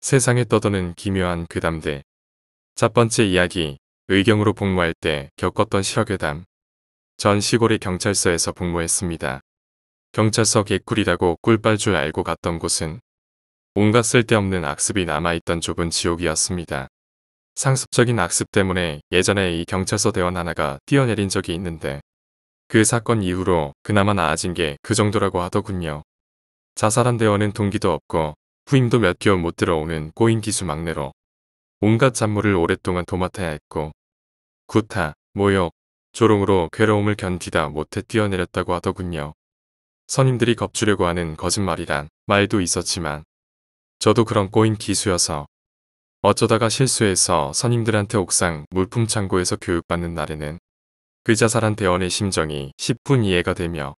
세상에 떠도는 기묘한 괴담들. 첫 번째 이야기, 의경으로 복무할 때 겪었던 실화괴담. 전 시골의 경찰서에서 복무했습니다. 경찰서 개꿀이라고 꿀빨 줄 알고 갔던 곳은 온갖 쓸데없는 악습이 남아있던 좁은 지옥이었습니다. 상습적인 악습 때문에 예전에 이 경찰서 대원 하나가 뛰어내린 적이 있는데 그 사건 이후로 그나마 나아진 게 그 정도라고 하더군요. 자살한 대원은 동기도 없고 후임도 몇 개월 못 들어오는 꼬인 기수 막내로 온갖 잡무를 오랫동안 도맡아야 했고 구타, 모욕, 조롱으로 괴로움을 견디다 못해 뛰어내렸다고 하더군요. 선임들이 겁주려고 하는 거짓말이란 말도 있었지만 저도 그런 꼬인 기수여서 어쩌다가 실수해서 선임들한테 옥상 물품 창고에서 교육받는 날에는 그 자살한 대원의 심정이 10분 이해가 되며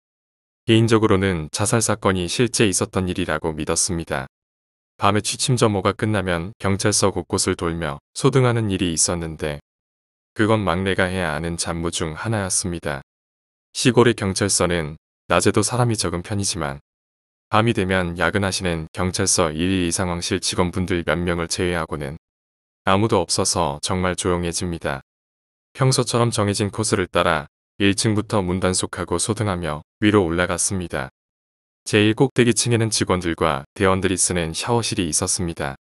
개인적으로는 자살 사건이 실제 있었던 일이라고 믿었습니다. 밤에 취침 점호가 끝나면 경찰서 곳곳을 돌며 소등하는 일이 있었는데 그건 막내가 해야 하는 잡무 중 하나였습니다. 시골의 경찰서는 낮에도 사람이 적은 편이지만 밤이 되면 야근하시는 경찰서 112 상황실 직원분들 몇 명을 제외하고는 아무도 없어서 정말 조용해집니다. 평소처럼 정해진 코스를 따라 1층부터 문단속하고 소등하며 위로 올라갔습니다. 제일 꼭대기층에는 직원들과 대원들이 쓰는 샤워실이 있었습니다.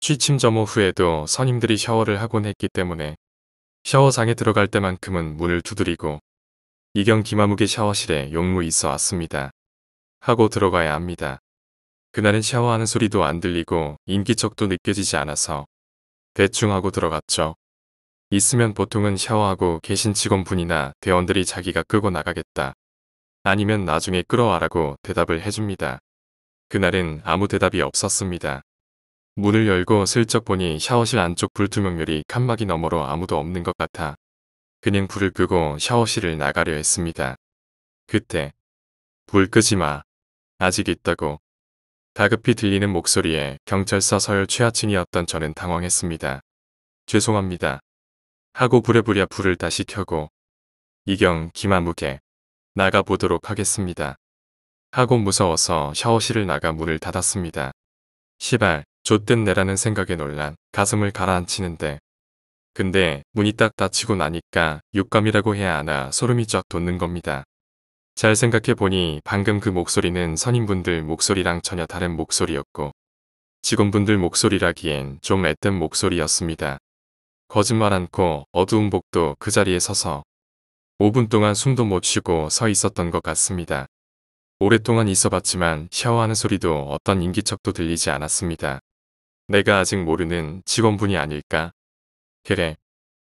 취침 점호 후에도 선임들이 샤워를 하곤 했기 때문에 샤워장에 들어갈 때만큼은 문을 두드리고 이경 기마무개 샤워실에 용무 있어 왔습니다. 하고 들어가야 합니다. 그날은 샤워하는 소리도 안 들리고 인기척도 느껴지지 않아서 대충 하고 들어갔죠. 있으면 보통은 샤워하고 계신 직원분이나 대원들이 자기가 끄고 나가겠다. 아니면 나중에 끌어와라고 대답을 해줍니다. 그날은 아무 대답이 없었습니다. 문을 열고 슬쩍 보니 샤워실 안쪽 불투명률이 칸막이 너머로 아무도 없는 것 같아 그냥 불을 끄고 샤워실을 나가려 했습니다. 그때 불 끄지 마. 아직 있다고. 다급히 들리는 목소리에 경찰서 서열 최하층이었던 저는 당황했습니다. 죄송합니다. 하고 부랴부랴 불을 다시 켜고 이경 기마무게 나가보도록 하겠습니다. 하고 무서워서 샤워실을 나가 문을 닫았습니다. 시발 좆된 내라는 생각에 놀란 가슴을 가라앉히는데 근데 문이 딱 닫히고 나니까 육감이라고 해야 하나 소름이 쫙 돋는 겁니다. 잘 생각해보니 방금 그 목소리는 선임분들 목소리랑 전혀 다른 목소리였고 직원분들 목소리라기엔 좀 앳된 목소리였습니다. 거짓말 않고 어두운 복도 그 자리에 서서 5분 동안 숨도 못 쉬고 서 있었던 것 같습니다. 오랫동안 있어봤지만 샤워하는 소리도 어떤 인기척도 들리지 않았습니다. 내가 아직 모르는 직원분이 아닐까? 그래.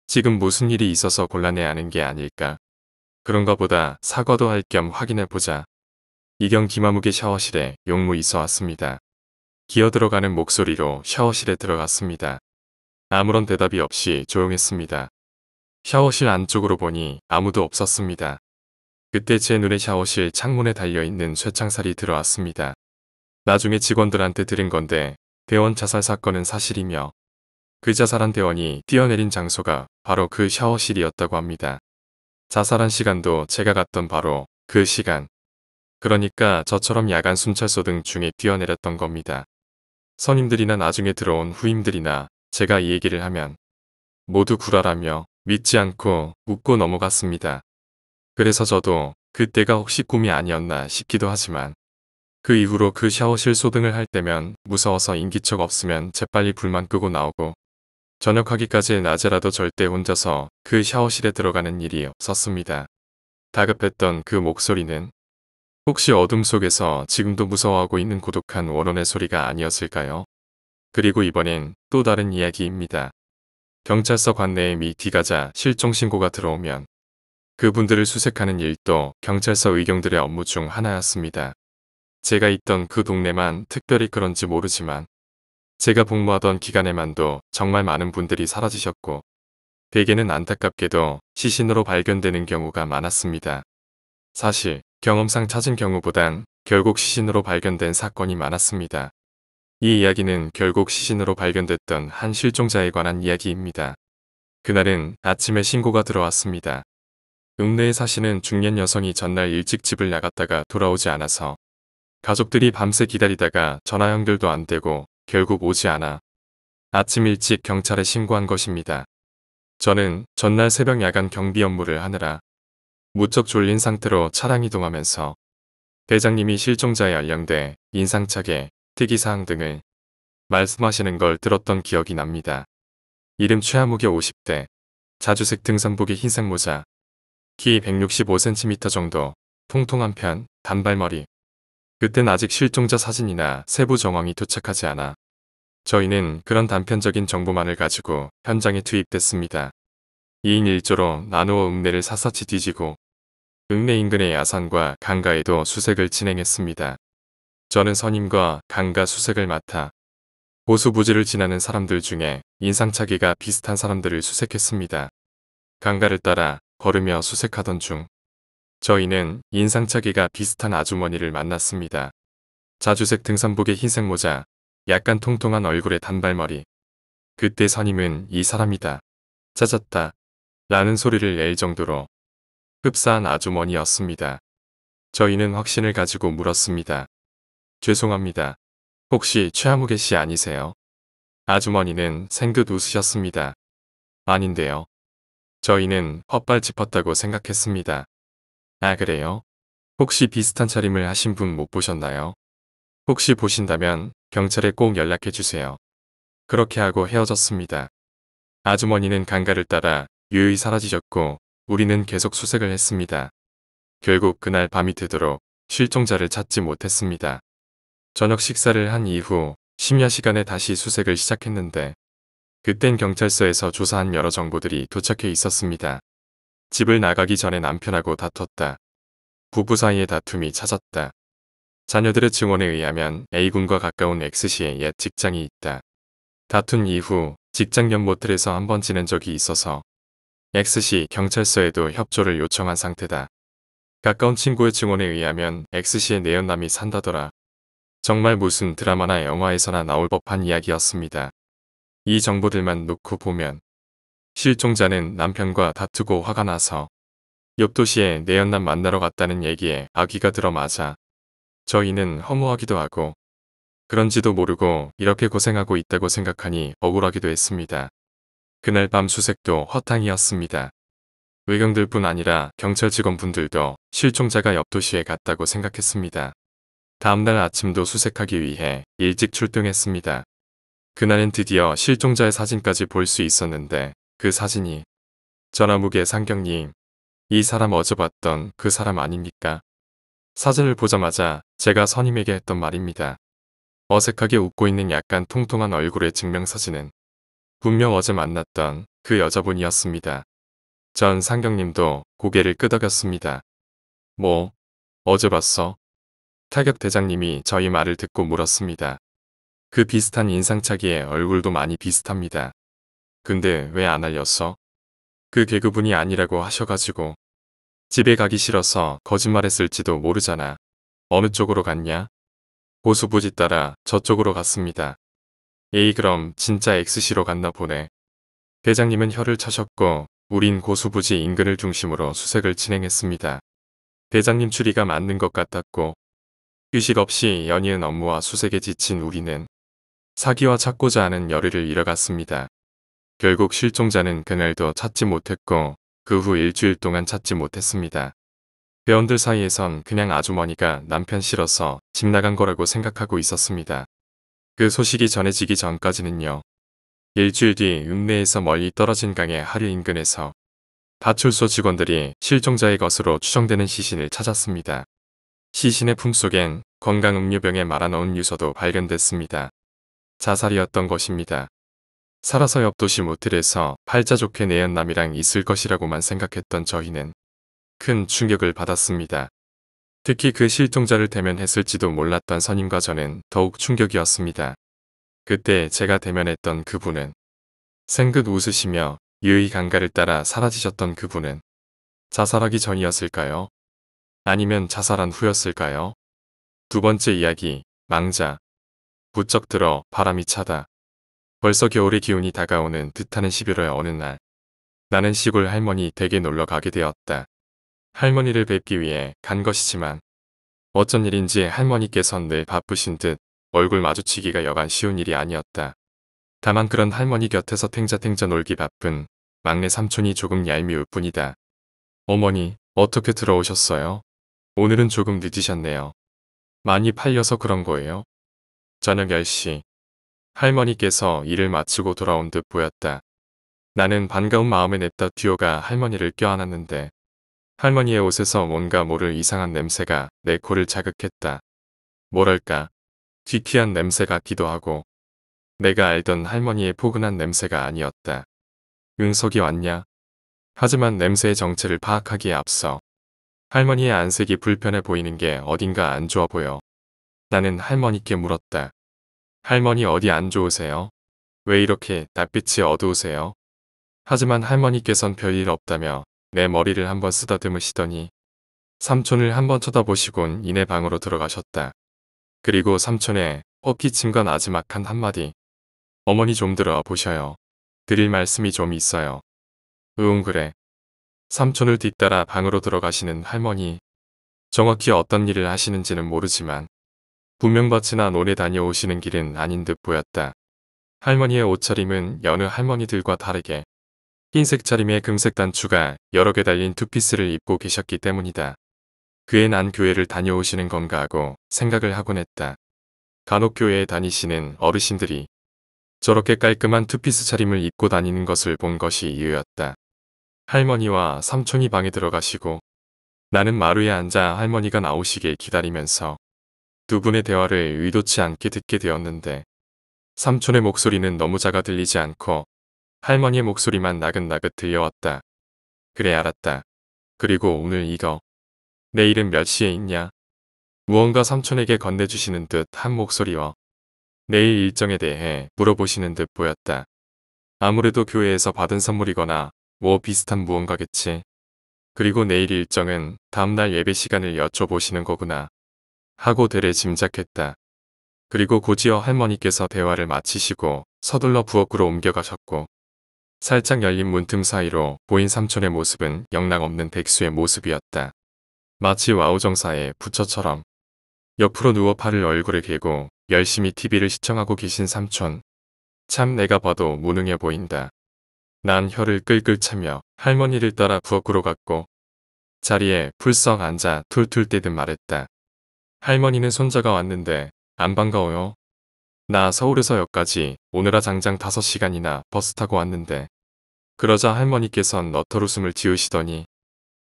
지금 무슨 일이 있어서 곤란해하는 게 아닐까? 그런가 보다 사과도 할 겸 확인해보자. 이경 기마무개 샤워실에 용무 있어 왔습니다. 기어 들어가는 목소리로 샤워실에 들어갔습니다. 아무런 대답이 없이 조용했습니다. 샤워실 안쪽으로 보니 아무도 없었습니다. 그때 제 눈에 샤워실 창문에 달려있는 쇠창살이 들어왔습니다. 나중에 직원들한테 들은 건데 대원 자살 사건은 사실이며 그 자살한 대원이 뛰어내린 장소가 바로 그 샤워실이었다고 합니다. 자살한 시간도 제가 갔던 바로 그 시간. 그러니까 저처럼 야간 순찰소 등 중에 뛰어내렸던 겁니다. 선임들이나 나중에 들어온 후임들이나 제가 이 얘기를 하면 모두 구라라며 믿지 않고 웃고 넘어갔습니다. 그래서 저도 그때가 혹시 꿈이 아니었나 싶기도 하지만 그 이후로 그 샤워실 소등을 할 때면 무서워서 인기척 없으면 재빨리 불만 끄고 나오고 저녁하기까지 낮에라도 절대 혼자서 그 샤워실에 들어가는 일이 없었습니다. 다급했던 그 목소리는 혹시 어둠 속에서 지금도 무서워하고 있는 고독한 원혼의 소리가 아니었을까요? 그리고 이번엔 또 다른 이야기입니다. 경찰서 관내에 미 뒤가자 실종신고가 들어오면 그분들을 수색하는 일도 경찰서 의경들의 업무 중 하나였습니다. 제가 있던 그 동네만 특별히 그런지 모르지만 제가 복무하던 기간에만도 정말 많은 분들이 사라지셨고 대개는 안타깝게도 시신으로 발견되는 경우가 많았습니다. 사실 경험상 찾은 경우보단 결국 시신으로 발견된 사건이 많았습니다. 이 이야기는 결국 시신으로 발견됐던 한 실종자에 관한 이야기입니다. 그날은 아침에 신고가 들어왔습니다. 읍내에 사시는 중년 여성이 전날 일찍 집을 나갔다가 돌아오지 않아서 가족들이 밤새 기다리다가 전화 연결도 안 되고 결국 오지 않아 아침 일찍 경찰에 신고한 것입니다. 저는 전날 새벽 야간 경비 업무를 하느라 무척 졸린 상태로 차량 이동하면서 대장님이 실종자의 연령대, 인상착의, 특이사항 등을 말씀하시는 걸 들었던 기억이 납니다. 이름 최하무게 50대, 자주색 등산복에 흰색 모자, 키 165cm 정도, 통통한 편, 단발머리. 그땐 아직 실종자 사진이나 세부 정황이 도착하지 않아 저희는 그런 단편적인 정보만을 가지고 현장에 투입됐습니다. 2인 1조로 나누어 읍내를 사사치 뒤지고 읍내 인근의 야산과 강가에도 수색을 진행했습니다. 저는 선임과 강가 수색을 맡아 보수 부지를 지나는 사람들 중에 인상차기가 비슷한 사람들을 수색했습니다. 강가를 따라 걸으며 수색하던 중 저희는 인상차기가 비슷한 아주머니를 만났습니다. 자주색 등산복에 흰색 모자, 약간 통통한 얼굴에 단발머리. 그때 선임은 이 사람이다. 찾았다. 라는 소리를 낼 정도로 흡사한 아주머니였습니다. 저희는 확신을 가지고 물었습니다. 죄송합니다. 혹시 최아무개 씨 아니세요? 아주머니는 생긋 웃으셨습니다. 아닌데요. 저희는 헛발 짚었다고 생각했습니다. 아 그래요? 혹시 비슷한 차림을 하신 분 못 보셨나요? 혹시 보신다면 경찰에 꼭 연락해 주세요. 그렇게 하고 헤어졌습니다. 아주머니는 강가를 따라 유유히 사라지셨고 우리는 계속 수색을 했습니다. 결국 그날 밤이 되도록 실종자를 찾지 못했습니다. 저녁 식사를 한 이후 심야 시간에 다시 수색을 시작했는데 그땐 경찰서에서 조사한 여러 정보들이 도착해 있었습니다. 집을 나가기 전에 남편하고 다퉜다. 부부 사이의 다툼이 찾았다. 자녀들의 증언에 의하면 A군과 가까운 X씨의 옛 직장이 있다. 다툰 이후 직장 옆 모텔에서 한 번 지낸 적이 있어서 X씨 경찰서에도 협조를 요청한 상태다. 가까운 친구의 증언에 의하면 X씨의 내연남이 산다더라. 정말 무슨 드라마나 영화에서나 나올 법한 이야기였습니다. 이 정보들만 놓고 보면 실종자는 남편과 다투고 화가 나서 옆 도시에 내연남 만나러 갔다는 얘기에 아기가 들어맞아 저희는 허무하기도 하고 그런지도 모르고 이렇게 고생하고 있다고 생각하니 억울하기도 했습니다. 그날 밤 수색도 허탕이었습니다. 외경들뿐 아니라 경찰 직원분들도 실종자가 옆 도시에 갔다고 생각했습니다. 다음날 아침도 수색하기 위해 일찍 출동했습니다. 그날은 드디어 실종자의 사진까지 볼 수 있었는데 그 사진이 전화무게 상경님 이 사람 어제 봤던 그 사람 아닙니까? 사진을 보자마자 제가 선임에게 했던 말입니다. 어색하게 웃고 있는 약간 통통한 얼굴의 증명사진은 분명 어제 만났던 그 여자분이었습니다. 전 상경님도 고개를 끄덕였습니다. 뭐, 어제 봤어? 타격 대장님이 저희 말을 듣고 물었습니다. 그 비슷한 인상차기에 얼굴도 많이 비슷합니다. 근데 왜 안 알렸어? 그 개그분이 아니라고 하셔가지고 집에 가기 싫어서 거짓말했을지도 모르잖아. 어느 쪽으로 갔냐? 고수부지 따라 저쪽으로 갔습니다. 에이 그럼 진짜 X시로 갔나 보네. 대장님은 혀를 차셨고 우린 고수부지 인근을 중심으로 수색을 진행했습니다. 대장님 추리가 맞는 것 같았고 휴식 없이 연이은 업무와 수색에 지친 우리는 사기와 찾고자 하는 열의를 잃어갔습니다. 결국 실종자는 그날도 찾지 못했고 그 후 일주일 동안 찾지 못했습니다. 회원들 사이에선 그냥 아주머니가 남편 싫어서 집 나간 거라고 생각하고 있었습니다. 그 소식이 전해지기 전까지는요. 일주일 뒤 읍내에서 멀리 떨어진 강의 하류 인근에서 파출소 직원들이 실종자의 것으로 추정되는 시신을 찾았습니다. 시신의 품속엔 건강음료병에 말아넣은 유서도 발견됐습니다. 자살이었던 것입니다. 살아서 옆도시 모텔에서 팔자 좋게 내연남이랑 있을 것이라고만 생각했던 저희는 큰 충격을 받았습니다. 특히 그 실종자를 대면했을지도 몰랐던 선임과 저는 더욱 충격이었습니다. 그때 제가 대면했던 그분은 생긋 웃으시며 유의 강가를 따라 사라지셨던 그분은 자살하기 전이었을까요? 아니면 자살한 후였을까요? 두 번째 이야기, 망자. 부쩍 들어 바람이 차다. 벌써 겨울의 기운이 다가오는 듯하는 11월 어느 날. 나는 시골 할머니 댁에 놀러 가게 되었다. 할머니를 뵙기 위해 간 것이지만 어쩐 일인지 할머니께선 늘 바쁘신 듯 얼굴 마주치기가 여간 쉬운 일이 아니었다. 다만 그런 할머니 곁에서 탱자탱자 놀기 바쁜 막내 삼촌이 조금 얄미울 뿐이다. 어머니, 어떻게 들어오셨어요? 오늘은 조금 늦으셨네요. 많이 팔려서 그런 거예요? 저녁 10시. 할머니께서 일을 마치고 돌아온 듯 보였다. 나는 반가운 마음에 냅다 듀오가 할머니를 껴안았는데 할머니의 옷에서 뭔가 모를 이상한 냄새가 내 코를 자극했다. 뭐랄까, 귀퀴한 냄새 같기도 하고 내가 알던 할머니의 포근한 냄새가 아니었다. 은석이 왔냐? 하지만 냄새의 정체를 파악하기에 앞서 할머니의 안색이 불편해 보이는 게 어딘가 안 좋아 보여. 나는 할머니께 물었다. 할머니 어디 안 좋으세요? 왜 이렇게 낯빛이 어두우세요? 하지만 할머니께선 별일 없다며 내 머리를 한번 쓰다듬으시더니 삼촌을 한번 쳐다보시곤 이내 방으로 들어가셨다. 그리고 삼촌의 헛기침과 나지막한 한마디. 어머니 좀 들어 보셔요. 드릴 말씀이 좀 있어요. 응 그래. 삼촌을 뒤따라 방으로 들어가시는 할머니. 정확히 어떤 일을 하시는지는 모르지만 분명 밭이나 논에 다녀오시는 길은 아닌 듯 보였다. 할머니의 옷차림은 여느 할머니들과 다르게 흰색 차림에 금색 단추가 여러 개 달린 투피스를 입고 계셨기 때문이다. 그의 난 교회를 다녀오시는 건가 하고 생각을 하곤 했다. 간혹 교회에 다니시는 어르신들이 저렇게 깔끔한 투피스 차림을 입고 다니는 것을 본 것이 이유였다. 할머니와 삼촌이 방에 들어가시고 나는 마루에 앉아 할머니가 나오시길 기다리면서 두 분의 대화를 의도치 않게 듣게 되었는데 삼촌의 목소리는 너무 작아 들리지 않고 할머니의 목소리만 나긋나긋 들려왔다. 그래 알았다. 그리고 오늘 이거 내일은 몇 시에 있냐? 무언가 삼촌에게 건네주시는 듯 한 목소리와 내일 일정에 대해 물어보시는 듯 보였다. 아무래도 교회에서 받은 선물이거나 뭐 비슷한 무언가겠지. 그리고 내일 일정은 다음날 예배 시간을 여쭤보시는 거구나. 하고 대래 짐작했다. 그리고 고지어 할머니께서 대화를 마치시고 서둘러 부엌으로 옮겨가셨고 살짝 열린 문틈 사이로 보인 삼촌의 모습은 영락없는 백수의 모습이었다. 마치 와우정사의 부처처럼 옆으로 누워 팔을 얼굴에 괴고 열심히 TV를 시청하고 계신 삼촌. 참 내가 봐도 무능해 보인다. 난 혀를 끌끌 차며 할머니를 따라 부엌으로 갔고 자리에 풀썩 앉아 툴툴대듯 말했다. 할머니는 손자가 왔는데 안 반가워요. 나 서울에서 역까지 오늘아 장장 5시간이나 버스 타고 왔는데 그러자 할머니께선 너털웃음을 지으시더니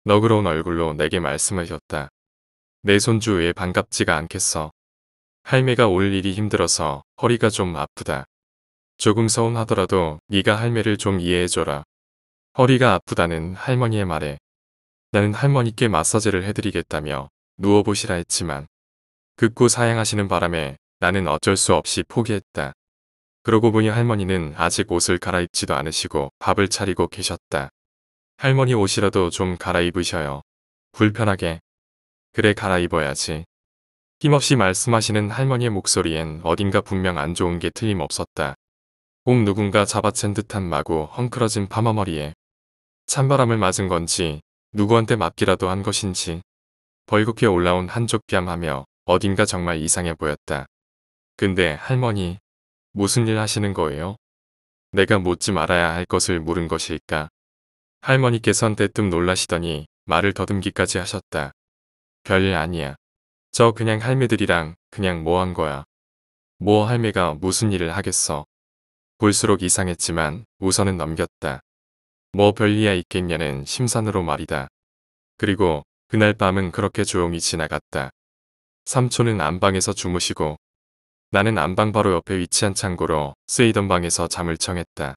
너그러운 얼굴로 내게 말씀하셨다. 내 손주 왜 반갑지가 않겠어. 할매가 올 일이 힘들어서 허리가 좀 아프다. 조금 서운하더라도 네가 할매를 좀 이해해줘라. 허리가 아프다는 할머니의 말에 나는 할머니께 마사지를 해드리겠다며 누워보시라 했지만 극구 사양하시는 바람에 나는 어쩔 수 없이 포기했다. 그러고 보니 할머니는 아직 옷을 갈아입지도 않으시고 밥을 차리고 계셨다. 할머니 옷이라도 좀 갈아입으셔요. 불편하게. 그래 갈아입어야지. 힘없이 말씀하시는 할머니의 목소리엔 어딘가 분명 안 좋은 게 틀림없었다. 꼭 누군가 잡아챈 듯한 마구 헝클어진 파마머리에 찬바람을 맞은 건지 누구한테 맞기라도 한 것인지 벌겋게 올라온 한쪽 뺨하며 어딘가 정말 이상해 보였다. 근데 할머니, 무슨 일 하시는 거예요? 내가 묻지 말아야 할 것을 물은 것일까? 할머니께선 대뜸 놀라시더니 말을 더듬기까지 하셨다. 별일 아니야. 저 그냥 할매들이랑 그냥 뭐 한 거야. 뭐 할매가 무슨 일을 하겠어. 볼수록 이상했지만 우선은 넘겼다. 뭐 별리야 있겠냐는 심산으로 말이다. 그리고 그날 밤은 그렇게 조용히 지나갔다. 삼촌은 안방에서 주무시고 나는 안방 바로 옆에 위치한 창고로 쓰이던 방에서 잠을 청했다.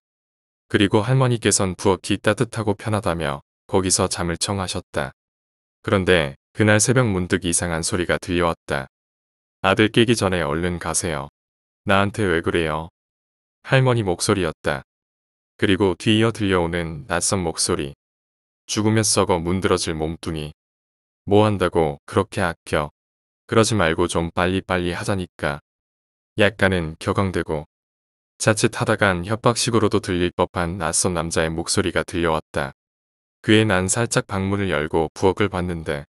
그리고 할머니께선 부엌이 따뜻하고 편하다며 거기서 잠을 청하셨다. 그런데 그날 새벽 문득 이상한 소리가 들려왔다. 아들 깨기 전에 얼른 가세요. 나한테 왜 그래요? 할머니 목소리였다. 그리고 뒤이어 들려오는 낯선 목소리. 죽으면 썩어 문드러질 몸뚱이. 뭐 한다고 그렇게 아껴. 그러지 말고 좀 빨리빨리 하자니까. 약간은 격앙되고 자칫 하다간 협박식으로도 들릴 법한 낯선 남자의 목소리가 들려왔다. 그에 난 살짝 방문을 열고 부엌을 봤는데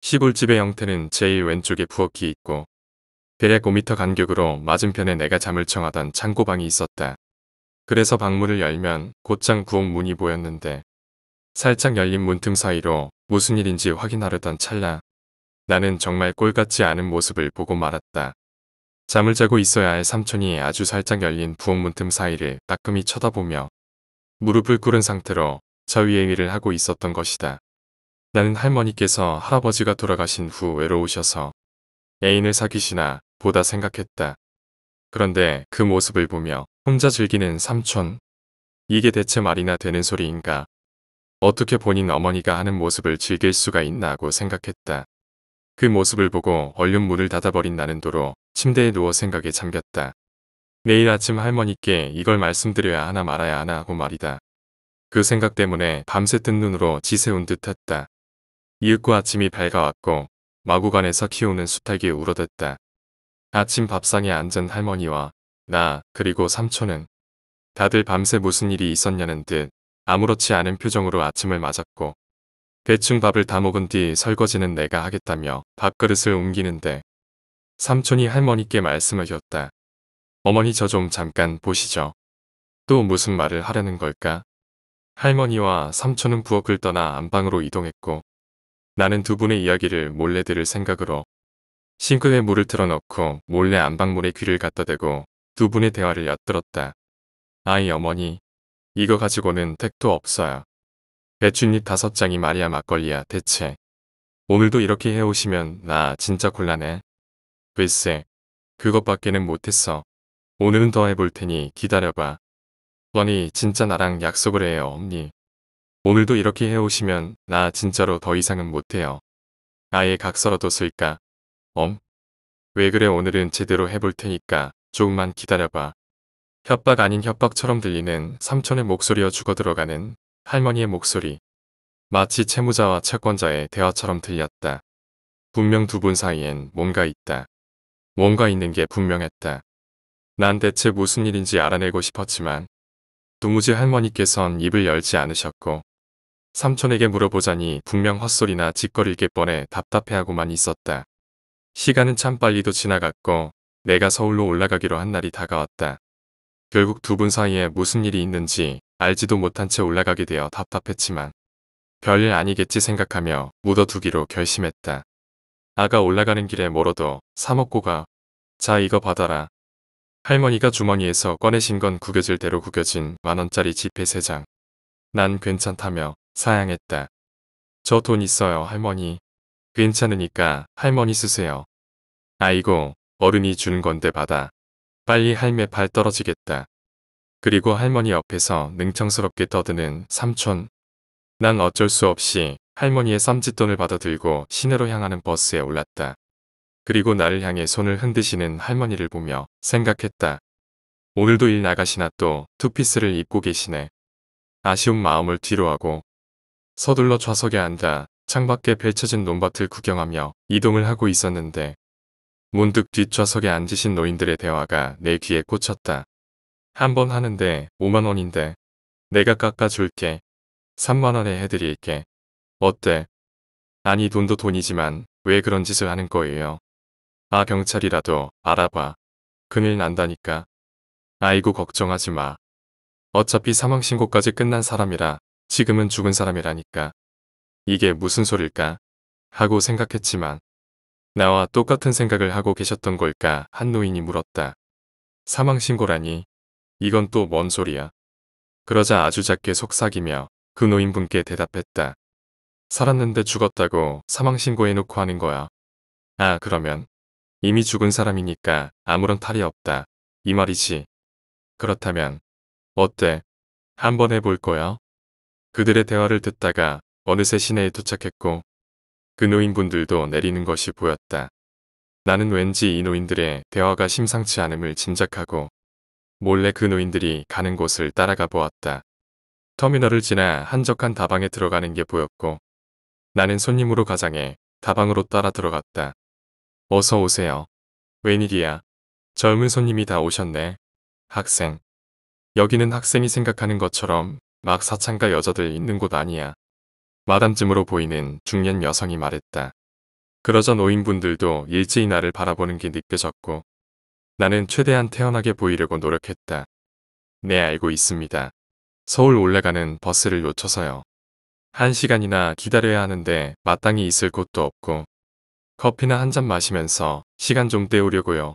시골집의 형태는 제일 왼쪽에 부엌이 있고 대략 5m 간격으로 맞은편에 내가 잠을 청하던 창고방이 있었다. 그래서 방문을 열면 곧장 부엌 문이 보였는데 살짝 열린 문틈 사이로 무슨 일인지 확인하려던 찰나 나는 정말 꼴같지 않은 모습을 보고 말았다. 잠을 자고 있어야 할 삼촌이 아주 살짝 열린 부엌 문틈 사이를 따끔히 쳐다보며 무릎을 꿇은 상태로 저 위에 위를 하고 있었던 것이다. 나는 할머니께서 할아버지가 돌아가신 후 외로우셔서 애인을 사귀시나 보다 생각했다. 그런데 그 모습을 보며 혼자 즐기는 삼촌. 이게 대체 말이나 되는 소리인가. 어떻게 본인 어머니가 하는 모습을 즐길 수가 있나 하고 생각했다. 그 모습을 보고 얼른 문을 닫아버린 나는 도로 침대에 누워 생각에 잠겼다. 내일 아침 할머니께 이걸 말씀드려야 하나 말아야 하나 하고 말이다. 그 생각 때문에 밤새 뜬 눈으로 지새운 듯 했다. 이윽고 아침이 밝아왔고 마구간에서 키우는 수탉이 울어댔다. 아침 밥상에 앉은 할머니와 나 그리고 삼촌은 다들 밤새 무슨 일이 있었냐는 듯 아무렇지 않은 표정으로 아침을 맞았고 대충 밥을 다 먹은 뒤 설거지는 내가 하겠다며 밥그릇을 옮기는데 삼촌이 할머니께 말씀을 줬다. 어머니 저 좀 잠깐 보시죠. 또 무슨 말을 하려는 걸까? 할머니와 삼촌은 부엌을 떠나 안방으로 이동했고 나는 두 분의 이야기를 몰래 들을 생각으로 싱크에 물을 틀어넣고 몰래 안방문에 귀를 갖다 대고 두 분의 대화를 엿들었다. 아이 어머니, 이거 가지고는 택도 없어요. 배춧잎 다섯 장이 말이야 막걸리야 대체. 오늘도 이렇게 해오시면 나 진짜 곤란해. 글쎄, 그것밖에는 못했어. 오늘은 더 해볼 테니 기다려봐. 아니 진짜 나랑 약속을 해요 엄니. 오늘도 이렇게 해오시면 나 진짜로 더 이상은 못해요. 아예 각서라도 쓸까? 엄? 왜 그래 오늘은 제대로 해볼 테니까 조금만 기다려봐. 협박 아닌 협박처럼 들리는 삼촌의 목소리와 죽어들어가는 할머니의 목소리. 마치 채무자와 채권자의 대화처럼 들렸다. 분명 두 분 사이엔 뭔가 있다. 뭔가 있는 게 분명했다. 난 대체 무슨 일인지 알아내고 싶었지만 도무지 할머니께선 입을 열지 않으셨고 삼촌에게 물어보자니 분명 헛소리나 짓거릴 게 뻔해 답답해하고만 있었다. 시간은 참 빨리도 지나갔고 내가 서울로 올라가기로 한 날이 다가왔다. 결국 두 분 사이에 무슨 일이 있는지 알지도 못한 채 올라가게 되어 답답했지만 별일 아니겠지 생각하며 묻어두기로 결심했다. 아가 올라가는 길에 뭐로도 사먹고 가. 자 이거 받아라. 할머니가 주머니에서 꺼내신 건 구겨질 대로 구겨진 만원짜리 지폐 세장. 난 괜찮다며 사양했다. 저 돈 있어요 할머니. 괜찮으니까 할머니 쓰세요. 아이고 어른이 주는 건데 받아. 빨리 할매 발 떨어지겠다. 그리고 할머니 옆에서 능청스럽게 떠드는 삼촌. 난 어쩔 수 없이 할머니의 쌈짓돈을 받아들고 시내로 향하는 버스에 올랐다. 그리고 나를 향해 손을 흔드시는 할머니를 보며 생각했다. 오늘도 일 나가시나 또 투피스를 입고 계시네. 아쉬운 마음을 뒤로하고 서둘러 좌석에 앉아 창밖에 펼쳐진 논밭을 구경하며 이동을 하고 있었는데 문득 뒷좌석에 앉으신 노인들의 대화가 내 귀에 꽂혔다. 한 번 하는데 5만원인데 내가 깎아줄게. 3만원에 해드릴게. 어때? 아니 돈도 돈이지만 왜 그런 짓을 하는 거예요? 아 경찰이라도 알아봐. 큰일 난다니까. 아이고 걱정하지 마. 어차피 사망신고까지 끝난 사람이라 지금은 죽은 사람이라니까. 이게 무슨 소릴까? 하고 생각했지만 나와 똑같은 생각을 하고 계셨던 걸까 한 노인이 물었다. 사망신고라니 이건 또 뭔 소리야. 그러자 아주 작게 속삭이며 그 노인분께 대답했다. 살았는데 죽었다고 사망신고해놓고 하는 거야. 아 그러면 이미 죽은 사람이니까 아무런 탈이 없다. 이 말이지. 그렇다면 어때? 한번 해볼 거야? 그들의 대화를 듣다가 어느새 시내에 도착했고 그 노인분들도 내리는 것이 보였다. 나는 왠지 이 노인들의 대화가 심상치 않음을 짐작하고 몰래 그 노인들이 가는 곳을 따라가 보았다. 터미널을 지나 한적한 다방에 들어가는 게 보였고 나는 손님으로 가장해 다방으로 따라 들어갔다. 어서 오세요. 웬일이야. 젊은 손님이 다 오셨네. 학생. 여기는 학생이 생각하는 것처럼 막 사창가 여자들 있는 곳 아니야. 마담쯤으로 보이는 중년 여성이 말했다. 그러자 노인분들도 일제히 나를 바라보는 게 느껴졌고 나는 최대한 태연하게 보이려고 노력했다. 네, 알고 있습니다. 서울 올라가는 버스를 놓쳐서요. 한 시간이나 기다려야 하는데 마땅히 있을 곳도 없고 커피나 한 잔 마시면서 시간 좀 때우려고요.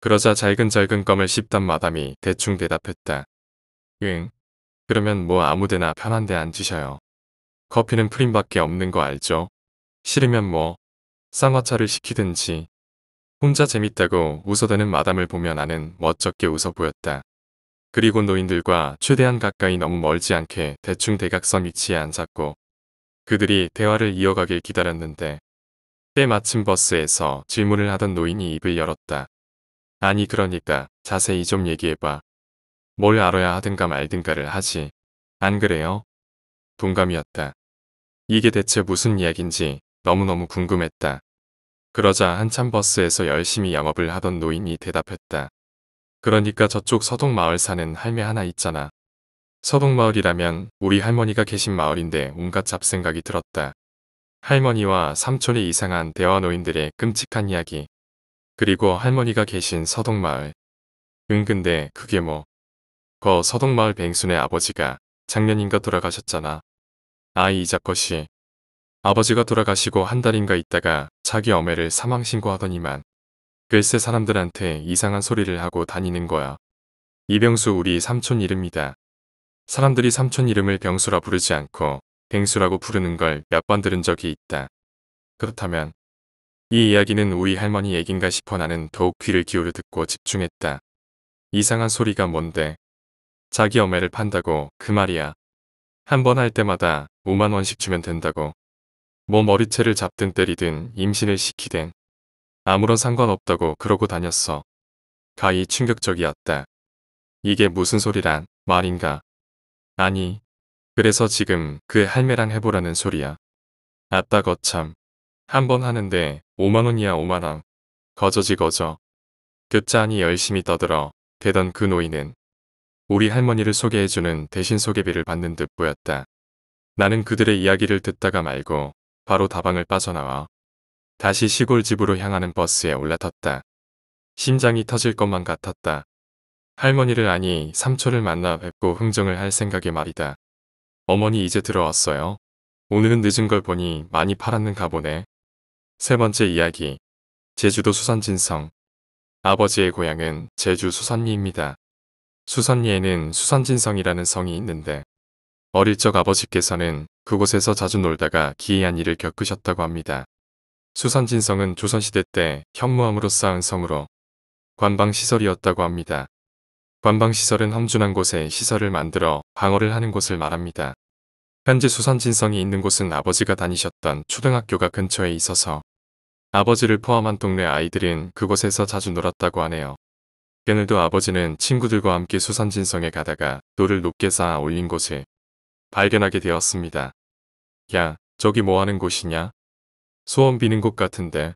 그러자 잘근잘근 껌을 씹던 마담이 대충 대답했다. 응. 그러면 뭐 아무데나 편한 데 앉으셔요. 커피는 프림밖에 없는 거 알죠? 싫으면 뭐 쌍화차를 시키든지 혼자 재밌다고 웃어대는 마담을 보며 나는 멋쩍게 웃어 보였다. 그리고 노인들과 최대한 가까이 너무 멀지 않게 대충 대각선 위치에 앉았고 그들이 대화를 이어가길 기다렸는데 때마침 버스에서 질문을 하던 노인이 입을 열었다. 아니 그러니까 자세히 좀 얘기해봐. 뭘 알아야 하든가 말든가를 하지. 안 그래요? 동감이었다. 이게 대체 무슨 이야기인지 너무너무 궁금했다. 그러자 한참 버스에서 열심히 영업을 하던 노인이 대답했다. 그러니까 저쪽 서동마을 사는 할매 하나 있잖아. 서동마을이라면 우리 할머니가 계신 마을인데 온갖 잡생각이 들었다. 할머니와 삼촌의 이상한 대화 노인들의 끔찍한 이야기. 그리고 할머니가 계신 서동마을. 응 근데 그게 뭐. 거 서동마을 뱅순의 아버지가 작년인가 돌아가셨잖아. 아이 이자컷이. 아버지가 돌아가시고 한 달인가 있다가 자기 어매를 사망신고하더니만 글쎄 사람들한테 이상한 소리를 하고 다니는 거야. 이병수 우리 삼촌 이름이다. 사람들이 삼촌 이름을 병수라 부르지 않고 뱅수라고 부르는 걸 몇 번 들은 적이 있다. 그렇다면 이 이야기는 우리 할머니 얘긴가 싶어 나는 더욱 귀를 기울여 듣고 집중했다. 이상한 소리가 뭔데? 자기 어매를 판다고 그 말이야. 한 번 할 때마다 5만 원씩 주면 된다고. 뭐 머리채를 잡든 때리든 임신을 시키든 아무런 상관없다고 그러고 다녔어. 가히 충격적이었다. 이게 무슨 소리란 말인가? 아니, 그래서 지금 그 할매랑 해보라는 소리야. 아따 거참. 한 번 하는데 5만원이야 5만원. 거저지 거저. 끝자니 열심히 떠들어 대던 그 노인은 우리 할머니를 소개해주는 대신 소개비를 받는 듯 보였다. 나는 그들의 이야기를 듣다가 말고 바로 다방을 빠져나와 다시 시골 집으로 향하는 버스에 올라탔다. 심장이 터질 것만 같았다. 할머니를 아니 삼촌을 만나 뵙고 흥정을 할 생각에 말이다. 어머니 이제 들어왔어요. 오늘은 늦은 걸 보니 많이 팔았는가 보네. 세 번째 이야기. 제주도 수선진성. 아버지의 고향은 제주 수선리입니다. 수선리에는 수선진성이라는 성이 있는데 어릴 적 아버지께서는 그곳에서 자주 놀다가 기이한 일을 겪으셨다고 합니다. 수선진성은 조선시대 때 현무암으로 쌓은 성으로 관방시설이었다고 합니다. 관방시설은 험준한 곳에 시설을 만들어 방어를 하는 곳을 말합니다. 현재 수선진성이 있는 곳은 아버지가 다니셨던 초등학교가 근처에 있어서 아버지를 포함한 동네 아이들은 그곳에서 자주 놀았다고 하네요. 그늘도 아버지는 친구들과 함께 수선진성에 가다가 돌을 높게 쌓아 올린 곳을 발견하게 되었습니다. 야, 저기 뭐 하는 곳이냐? 소원 비는 곳 같은데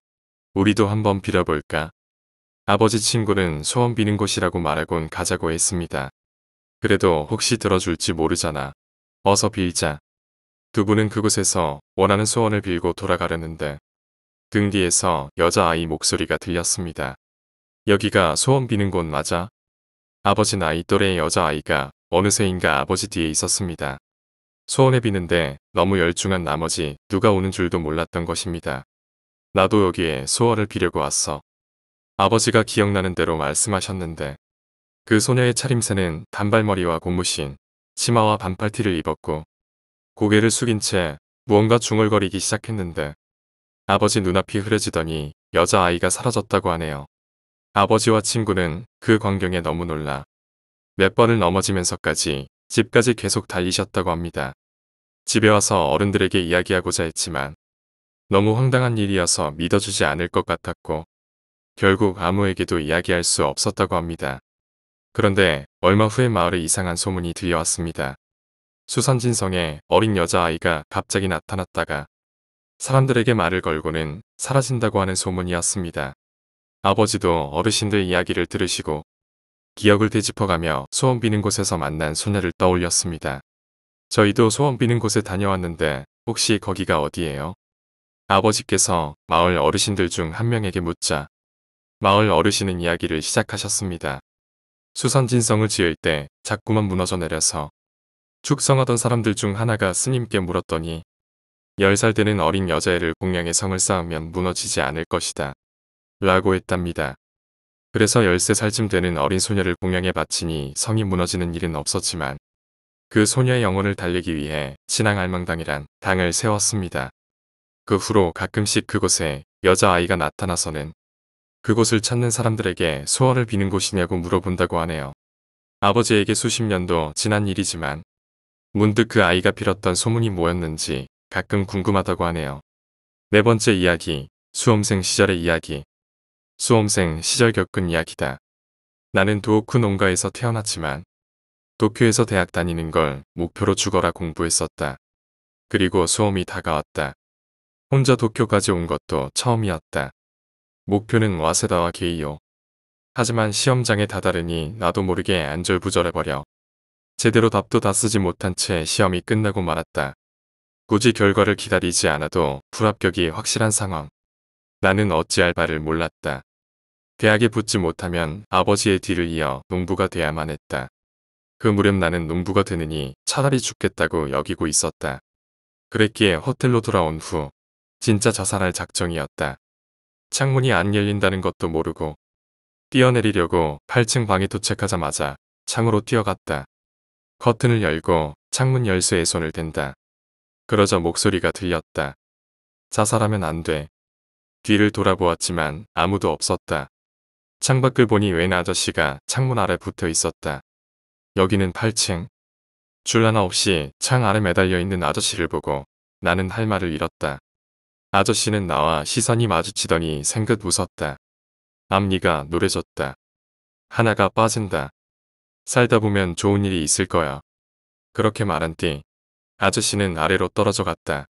우리도 한번 빌어볼까? 아버지 친구는 소원 비는 곳이라고 말하곤 가자고 했습니다. 그래도 혹시 들어줄지 모르잖아. 어서 빌자. 두 분은 그곳에서 원하는 소원을 빌고 돌아가려는데 등 뒤에서 여자아이 목소리가 들렸습니다. 여기가 소원 비는 곳 맞아? 아버지 나이 또래의 여자아이가 어느새인가 아버지 뒤에 있었습니다. 소원에 비는데 너무 열중한 나머지 누가 오는 줄도 몰랐던 것입니다. 나도 여기에 소원을 비려고 왔어. 아버지가 기억나는 대로 말씀하셨는데 그 소녀의 차림새는 단발머리와 고무신, 치마와 반팔티를 입었고 고개를 숙인 채 무언가 중얼거리기 시작했는데 아버지 눈앞이 흐려지더니 여자아이가 사라졌다고 하네요. 아버지와 친구는 그 광경에 너무 놀라 몇 번을 넘어지면서까지 집까지 계속 달리셨다고 합니다. 집에 와서 어른들에게 이야기하고자 했지만 너무 황당한 일이어서 믿어주지 않을 것 같았고 결국 아무에게도 이야기할 수 없었다고 합니다. 그런데 얼마 후에 마을에 이상한 소문이 들려왔습니다. 수선진성에 어린 여자아이가 갑자기 나타났다가 사람들에게 말을 걸고는 사라진다고 하는 소문이었습니다. 아버지도 어르신들 이야기를 들으시고 기억을 되짚어가며 소원 비는 곳에서 만난 소녀를 떠올렸습니다. 저희도 소원 비는 곳에 다녀왔는데 혹시 거기가 어디예요? 아버지께서 마을 어르신들 중 한 명에게 묻자 마을 어르신은 이야기를 시작하셨습니다. 수선진성을 지을 때 자꾸만 무너져 내려서 축성하던 사람들 중 하나가 스님께 물었더니 10살 되는 어린 여자애를 공양의 성을 쌓으면 무너지지 않을 것이다. 라고 했답니다. 그래서 13살쯤 되는 어린 소녀를 공양에 바치니 성이 무너지는 일은 없었지만 그 소녀의 영혼을 달리기 위해 신앙알망당이란 당을 세웠습니다. 그 후로 가끔씩 그곳에 여자아이가 나타나서는 그곳을 찾는 사람들에게 소원을 비는 곳이냐고 물어본다고 하네요. 아버지에게 수십 년도 지난 일이지만 문득 그 아이가 빌었던 소문이 뭐였는지 가끔 궁금하다고 하네요. 네 번째 이야기, 수험생 시절의 이야기. 수험생 시절 겪은 이야기다. 나는 도호쿠 농가에서 태어났지만 도쿄에서 대학 다니는 걸 목표로 죽어라 공부했었다. 그리고 수험이 다가왔다. 혼자 도쿄까지 온 것도 처음이었다. 목표는 와세다와 게이요. 하지만 시험장에 다다르니 나도 모르게 안절부절해버려. 제대로 답도 다 쓰지 못한 채 시험이 끝나고 말았다. 굳이 결과를 기다리지 않아도 불합격이 확실한 상황. 나는 어찌할 바를 몰랐다. 대학에 붙지 못하면 아버지의 뒤를 이어 농부가 돼야만 했다. 그 무렵 나는 농부가 되느니 차라리 죽겠다고 여기고 있었다. 그랬기에 호텔로 돌아온 후 진짜 자살할 작정이었다. 창문이 안 열린다는 것도 모르고 뛰어내리려고 8층 방에 도착하자마자 창으로 뛰어갔다. 커튼을 열고 창문 열쇠에 손을 댄다. 그러자 목소리가 들렸다. 자살하면 안 돼. 뒤를 돌아보았지만 아무도 없었다. 창밖을 보니 웬 아저씨가 창문 아래 붙어 있었다. 여기는 8층. 줄 하나 없이 창 아래 매달려 있는 아저씨를 보고 나는 할 말을 잃었다. 아저씨는 나와 시선이 마주치더니 생긋 웃었다. 앞니가 노래졌다. 하나가 빠진다. 살다 보면 좋은 일이 있을 거야. 그렇게 말한 뒤 아저씨는 아래로 떨어져 갔다.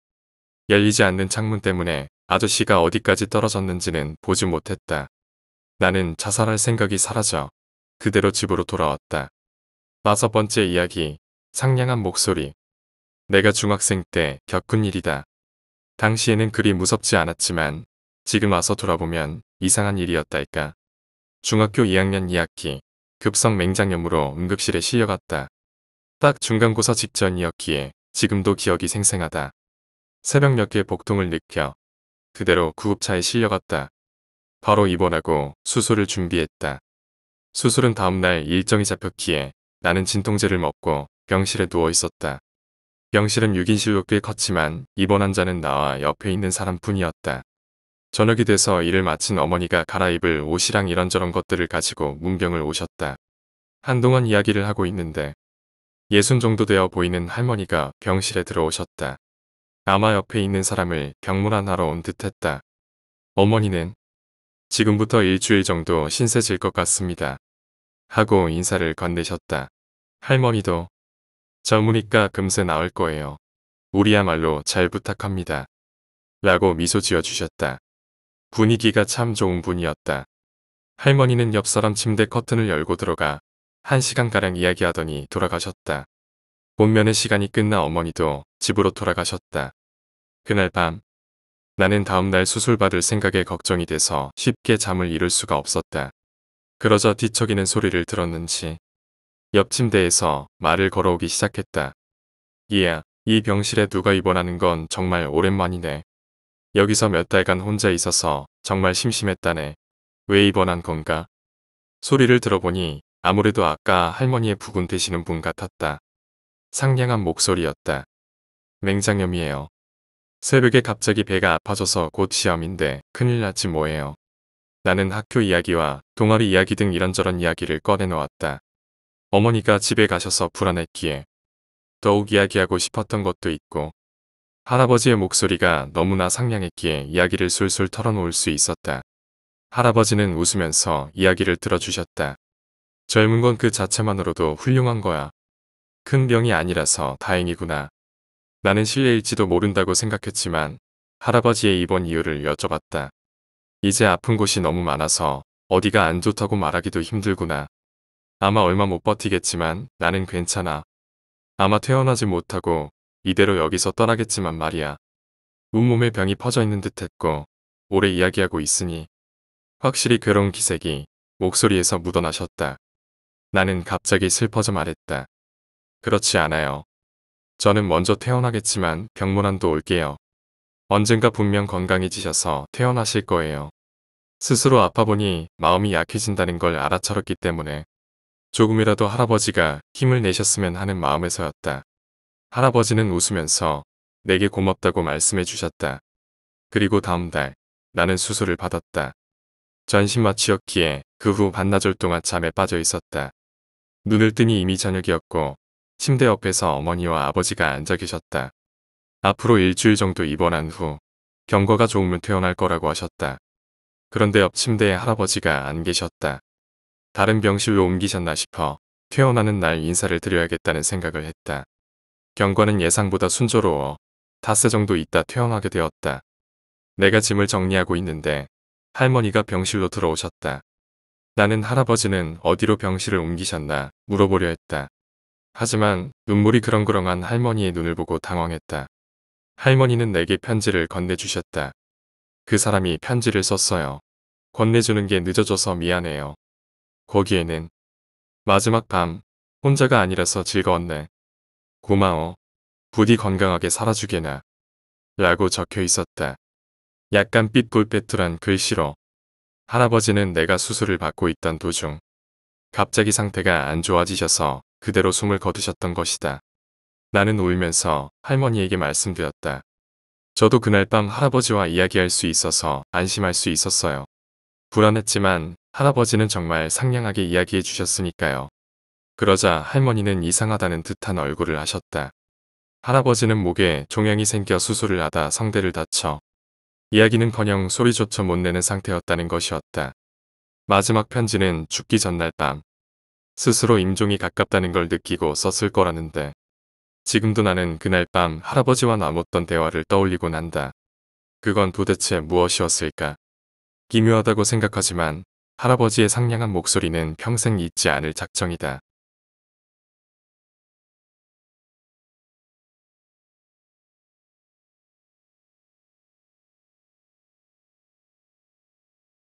열리지 않는 창문 때문에 아저씨가 어디까지 떨어졌는지는 보지 못했다. 나는 자살할 생각이 사라져 그대로 집으로 돌아왔다. 다섯 번째 이야기, 상냥한 목소리. 내가 중학생 때 겪은 일이다. 당시에는 그리 무섭지 않았지만 지금 와서 돌아보면 이상한 일이었달까. 중학교 2학년 2학기 급성 맹장염으로 응급실에 실려갔다. 딱 중간고사 직전이었기에 지금도 기억이 생생하다. 새벽 몇개 복통을 느껴 그대로 구급차에 실려갔다. 바로 입원하고 수술을 준비했다. 수술은 다음날 일정이 잡혔기에 나는 진통제를 먹고 병실에 누워 있었다. 병실은 6인실로 꽤 컸지만 입원 환자는 나와 옆에 있는 사람뿐이었다. 저녁이 돼서 일을 마친 어머니가 갈아입을 옷이랑 이런저런 것들을 가지고 문병을 오셨다. 한동안 이야기를 하고 있는데 예순 정도 되어 보이는 할머니가 병실에 들어오셨다. 아마 옆에 있는 사람을 병문안하러 온 듯했다. 어머니는 지금부터 일주일 정도 신세 질 것 같습니다. 하고 인사를 건네셨다. 할머니도 젊으니까 금세 나을 거예요. 우리야말로 잘 부탁합니다. 라고 미소 지어주셨다. 분위기가 참 좋은 분이었다. 할머니는 옆 사람 침대 커튼을 열고 들어가 한 시간가량 이야기하더니 돌아가셨다. 본면의 시간이 끝나 어머니도 집으로 돌아가셨다. 그날 밤 나는 다음날 수술받을 생각에 걱정이 돼서 쉽게 잠을 이룰 수가 없었다. 그러자 뒤척이는 소리를 들었는지 옆 침대에서 말을 걸어오기 시작했다. 이야, 이 병실에 누가 입원하는 건 정말 오랜만이네. 여기서 몇 달간 혼자 있어서 정말 심심했다네. 왜 입원한 건가? 소리를 들어보니 아무래도 아까 할머니의 부군 되시는 분 같았다. 상냥한 목소리였다. 맹장염이에요. 새벽에 갑자기 배가 아파져서 곧 시험인데 큰일 났지 뭐예요. 나는 학교 이야기와 동아리 이야기 등 이런저런 이야기를 꺼내놓았다. 어머니가 집에 가셔서 불안했기에 더욱 이야기하고 싶었던 것도 있고 할아버지의 목소리가 너무나 상냥했기에 이야기를 술술 털어놓을 수 있었다. 할아버지는 웃으면서 이야기를 들어주셨다. 젊은 건 그 자체만으로도 훌륭한 거야. 큰 병이 아니라서 다행이구나. 나는 실례일지도 모른다고 생각했지만 할아버지의 입원 이유를 여쭤봤다. 이제 아픈 곳이 너무 많아서 어디가 안 좋다고 말하기도 힘들구나. 아마 얼마 못 버티겠지만 나는 괜찮아. 아마 퇴원하지 못하고 이대로 여기서 떠나겠지만 말이야. 온몸에 병이 퍼져 있는 듯 했고 오래 이야기하고 있으니 확실히 괴로운 기색이 목소리에서 묻어나셨다. 나는 갑자기 슬퍼져 말했다. 그렇지 않아요. 저는 먼저 퇴원하겠지만 병문안도 올게요. 언젠가 분명 건강해지셔서 퇴원하실 거예요. 스스로 아파보니 마음이 약해진다는 걸 알아차렸기 때문에 조금이라도 할아버지가 힘을 내셨으면 하는 마음에서였다. 할아버지는 웃으면서 내게 고맙다고 말씀해 주셨다. 그리고 다음 달 나는 수술을 받았다. 전신마취였기에 그 후 반나절 동안 잠에 빠져 있었다. 눈을 뜨니 이미 저녁이었고 침대 옆에서 어머니와 아버지가 앉아 계셨다. 앞으로 일주일 정도 입원한 후 경과가 좋으면 퇴원할 거라고 하셨다. 그런데 옆 침대에 할아버지가 안 계셨다. 다른 병실로 옮기셨나 싶어 퇴원하는 날 인사를 드려야겠다는 생각을 했다. 경과는 예상보다 순조로워 닷새 정도 있다 퇴원하게 되었다. 내가 짐을 정리하고 있는데 할머니가 병실로 들어오셨다. 나는 할아버지는 어디로 병실을 옮기셨나 물어보려 했다. 하지만 눈물이 그렁그렁한 할머니의 눈을 보고 당황했다. 할머니는 내게 편지를 건네주셨다. 그 사람이 편지를 썼어요. 건네주는 게 늦어져서 미안해요. 거기에는 마지막 밤 혼자가 아니라서 즐거웠네. 고마워. 부디 건강하게 살아주게나. 라고 적혀 있었다. 약간 삐뚤빼뚤한 글씨로 할아버지는 내가 수술을 받고 있던 도중 갑자기 상태가 안 좋아지셔서 그대로 숨을 거두셨던 것이다. 나는 울면서 할머니에게 말씀드렸다. 저도 그날 밤 할아버지와 이야기할 수 있어서 안심할 수 있었어요. 불안했지만 할아버지는 정말 상냥하게 이야기해 주셨으니까요. 그러자 할머니는 이상하다는 듯한 얼굴을 하셨다. 할아버지는 목에 종양이 생겨 수술을 하다 성대를 다쳐 이야기는커녕 소리조차 못 내는 상태였다는 것이었다. 마지막 편지는 죽기 전날 밤 스스로 임종이 가깝다는 걸 느끼고 썼을 거라는데 지금도 나는 그날 밤 할아버지와 나눴던 대화를 떠올리곤 한다. 그건 도대체 무엇이었을까? 기묘하다고 생각하지만 할아버지의 상냥한 목소리는 평생 잊지 않을 작정이다.